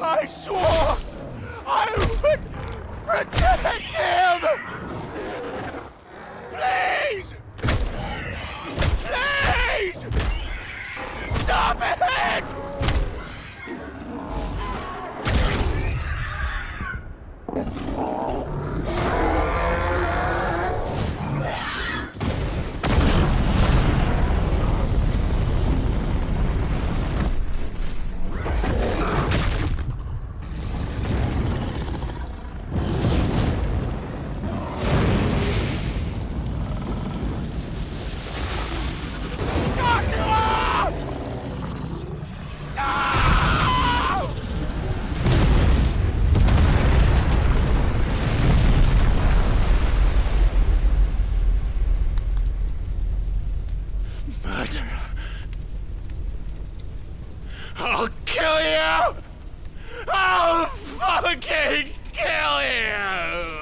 I swore I would protect him! Please! Please! Stop it! Oh. I'll kill you! I'll fucking kill you!